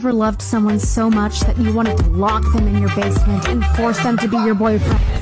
ever loved someone so much that you wanted to lock them in your basement and force them to be your boyfriend?